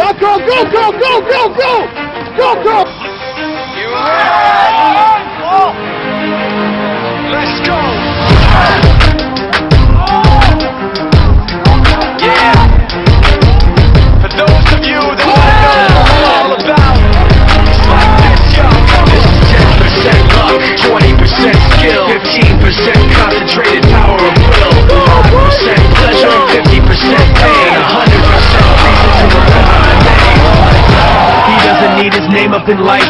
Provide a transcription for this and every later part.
Go, go, go, go, go, go, go! Go, go! Let's go! In lights,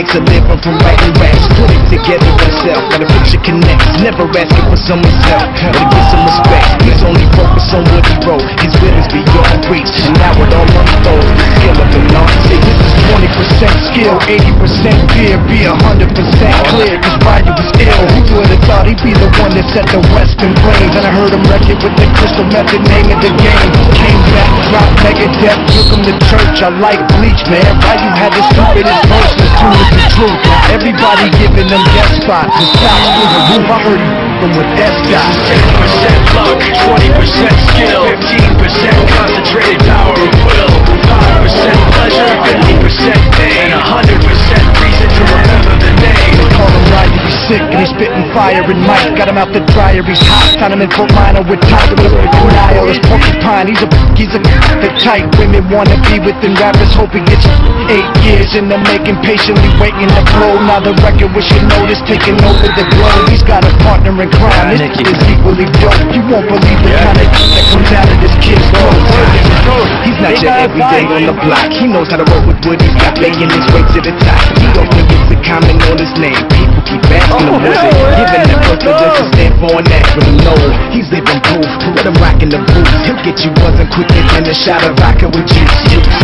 makes a living from writing raps. Put it together himself, got a picture connects. Never asking for someone's help, but to get some respect. He's only focused on what he wrote. His is beyond reach, and now it all unfolds. The skill of an artist. This is 20% skill, 80% fear, be 100% clear. Cause Ryu was ill. Who would've thought he'd be the one that set the West in flames? And I heard him wreck it with the crystal method, name of the game. Came back, dropped Megadeth, took him to church. I like Bleach, man. Ryu had the stupidest verse, Everybody giving them guest spots. The stocks through the roof. I heard he them with that stock. 10% luck, 20% skill, 15% concentrated power of will, 5% pleasure, 50% pain, sick and he's spitting fire and Mike got him out the dryer, he's hot. Found him in Fort Minor with Tiger with a denial. His porcupine, he's a he's a the type women wanna be within rappers. Hope he gets eight years in the making, patiently waiting to blow. Now the record with your notice taking over the globe. He's got a partner in crime. This kid is equally dope. You won't believe the kind of that comes out of this kid's throat. He's not your everyday on the block. He knows how to roll with wood. He's got making his way to the top. He only gets a comment on his name. People keep asking him, was it? Giving birth to just to stand for an acronym. No, he's living proof. Let him rock in the booth. He'll get you buzzing quicker than a shot of vodka with juice.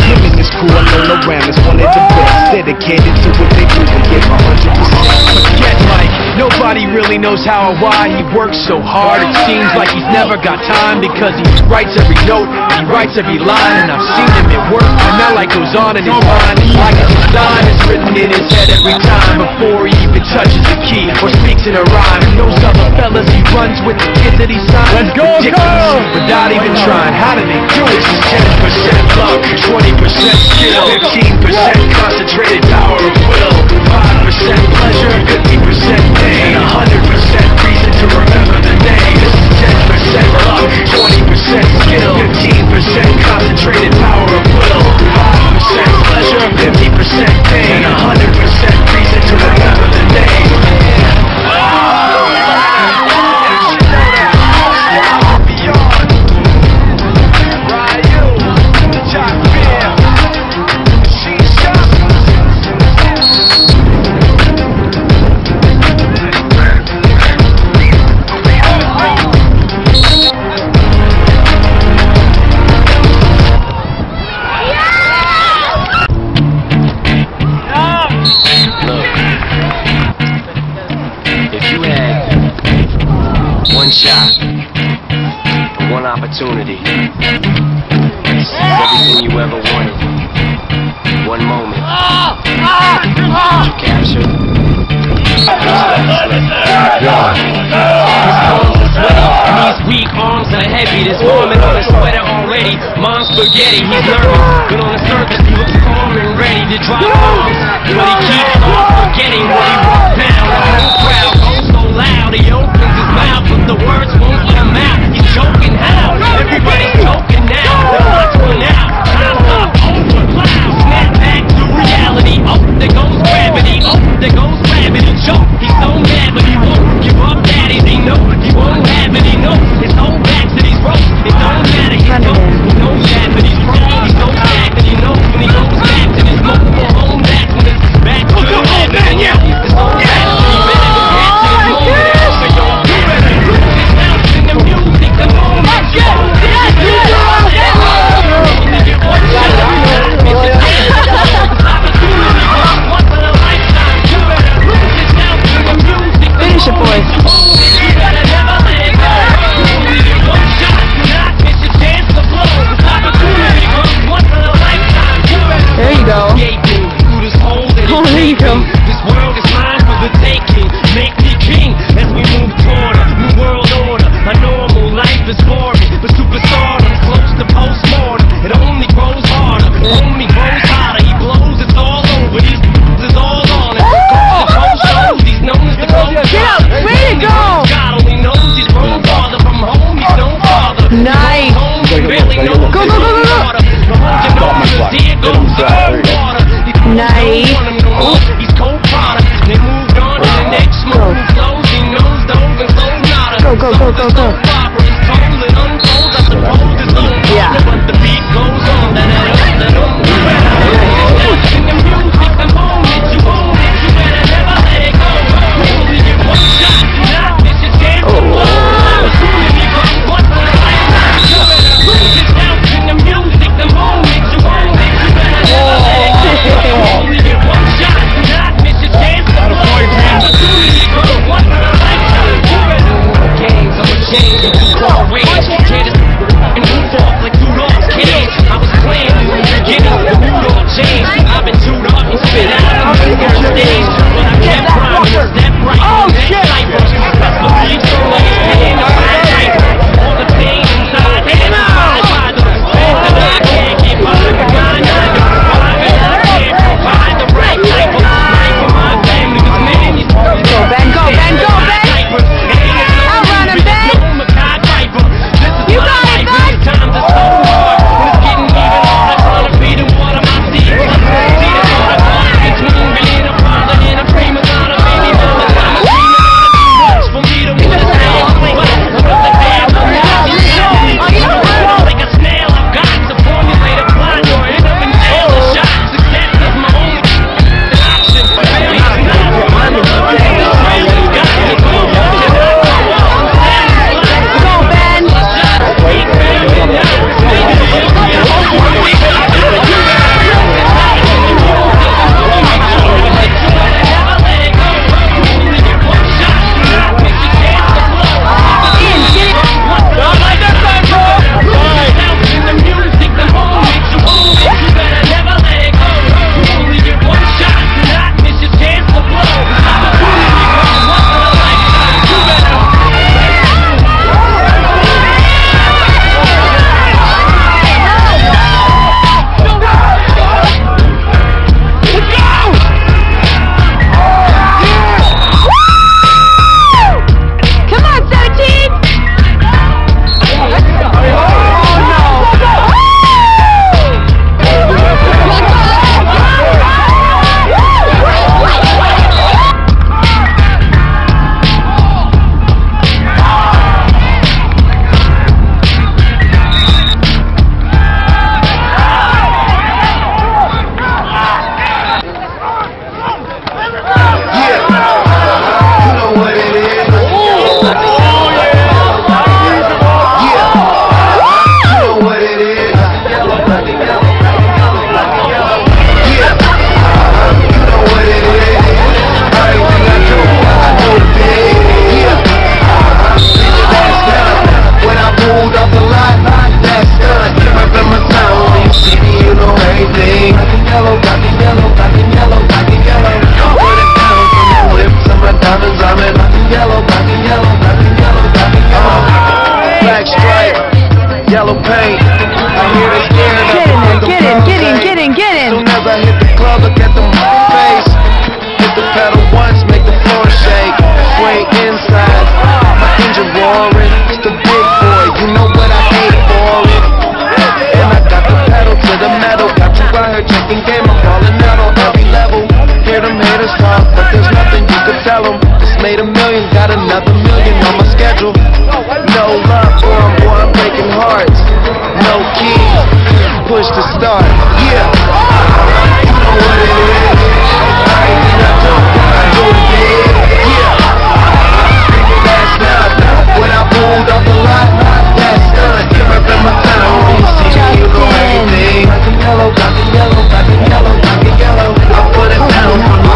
Him and his crew alone around is one of the best. Dedicated to what they do and give 100%. Forget Mike, nobody really knows how or why he works so hard. It seems like he's never got time because he writes every note and he writes every line. And I've seen him at work, and that light goes on in his mind. Like a sign is written in his head every time before he even touches a key or speaks in a rhyme. And those other fellas he runs with the kids that he signed. Let's go, ridiculous, Without even trying, how do they do it? This is 10% luck, 20% skill, 15% concentrated power of will, 5% If you had one shot, one opportunity, everything you ever wanted, one moment, you capture? His palms are sweaty, and these weak arms are heavy. This vomit on his sweater already. Mom's spaghetti, he's nervous, but on Yeah. push to start. Yeah. You know what it is. I ain't do it. Yeah. When I pulled the. That's done. Black and yellow, black and yellow, black and yellow, black and yellow. I put it down.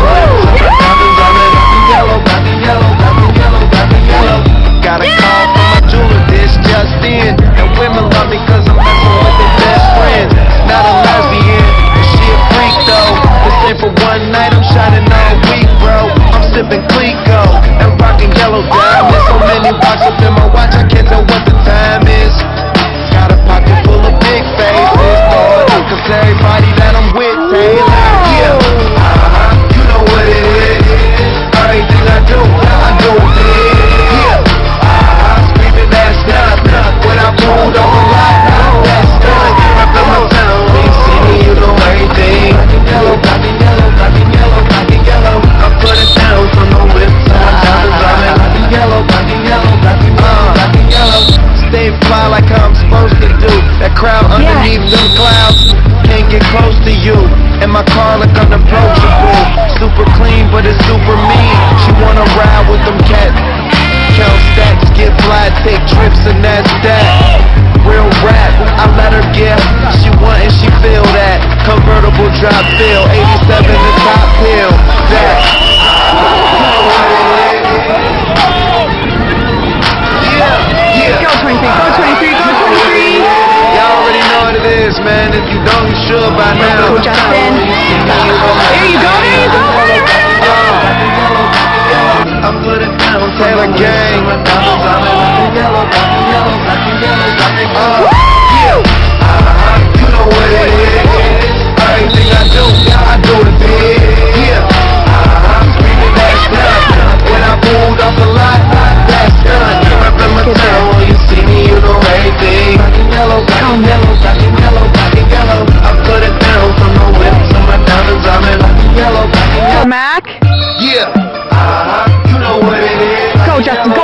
Go, Justin, go.